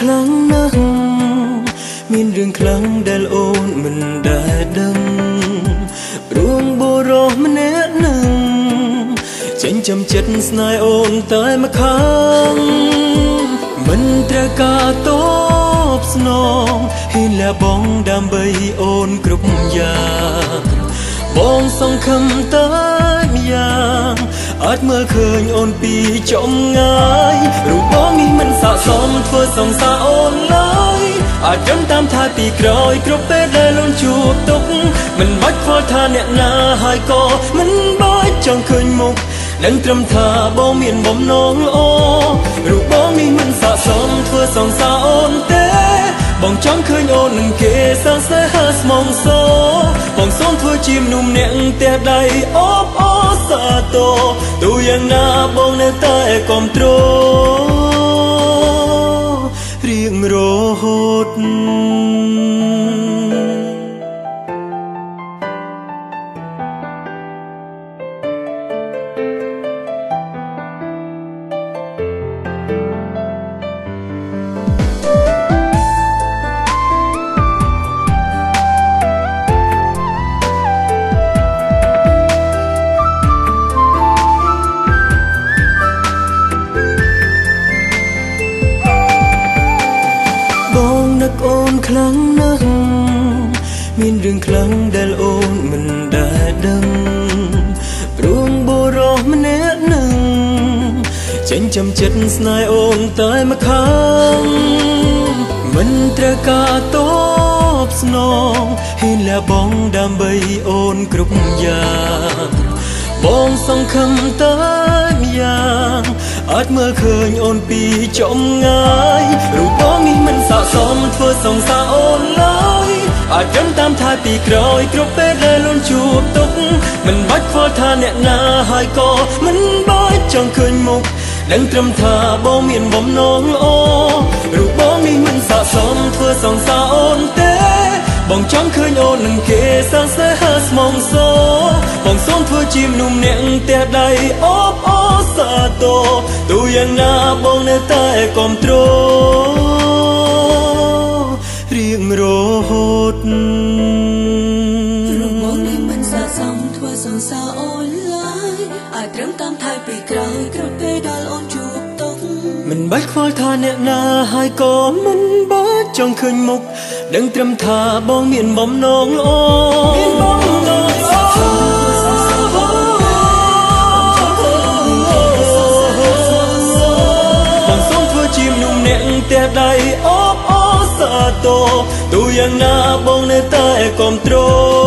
បងនឹកអូនខ្លាំងណាស់មានរឿងខ្លាំងដែលអូនមិនដែលដឹងរួងបរោះម្នាក់នឹងចេញចាំចិត្តស្នេហ៍អូនតែម្ខាងមិនត្រូវការតបស្នងហ៊ានលះបងដើម្បីអូនគ្រប់យ៉ាងបងសង្ឃឹមតែម្យ៉ាង អាចមើលឃើញអូនពីចំងាយរូបបងនេះមិនស័ក្តិសមធ្វើសង្សារអូនឡើយអាចត្រឹមតាមថាពីក្រោយគ្រប់ពេលដែលអូនជួបទុកមិនបាច់ខ្វល់ថាអ្នកណាហើយក៏មិនបាច់ចង់ឃើញមុខនឹងត្រឹមថាបងមានបំណងល្អរូបបងនេះមិនស័ក្តិសមធ្វើសង្សារអូនទេ បងចង់ឃើញអូននឹងគេសងស្នេហាស្មងសបងសូមធ្វើជាមនុស្សអ្នកផ្ទះដៃអបអ សាទរទូយ៉ាងណាបងនៅតែគ្រប់គ្រងរៀងរហូត រឿងខ្លាំងដែលអូនមិនដែលដឹងព្រួងបរោះម្នាក់នឹងចេញចាំចិត្តស្នេហ៍អូនតែម្ខាងមិនត្រូវការតបស្នងហ៊ានលះបងដើម្បីអូនគ្រប់យ៉ាងបងសង្ឃឹមតែម្យ៉ាងអាចមើលឃើញអូនពីចំងាយរូបបងនេះមិនស័ក្តិសមធ្វើសង្សារអូនឡើយ អាចត្រឹមតាមថាពីក្រោយគ្រប់ពេលដែលអូនជួបទុកមិនបាច់ខ្វល់ថាអ្នកណាហើយក៏មិនបាច់ចង់ឃើញមុខនឹងត្រឹមថាបងមានបំណងល្អរូបបងនេះមិនស័ក្តិសមធ្វើសង្សារអូនទេ បងចង់ឃើញអូននឹងគេសាងស្នេហាស្មងសបងសូមធ្វើជាមនុស្សម្នាក់ផ្ទះដៃអបអសាទរទូយ៉ាងណាបងនៅតែគ្រប់គ្រង អូនឡើយអាចត្រឹមតាមថៃពីក្រោយគ្រប់ពេលដែលអូនជួបទុកមិនបាច់ខ្វល់ថាអ្នកណាហើយក៏មិនបាច់ចង់ឃើញមុខដឹងត្រឹមថាបងមានបំណងល្អមានបំណងល្អបងសូមធ្វើជាមនុស្សម្នាក់ផ្ទះដៃអបអសាទរទូយ៉ាងណាបងនៅតែគ្រប់គ្រង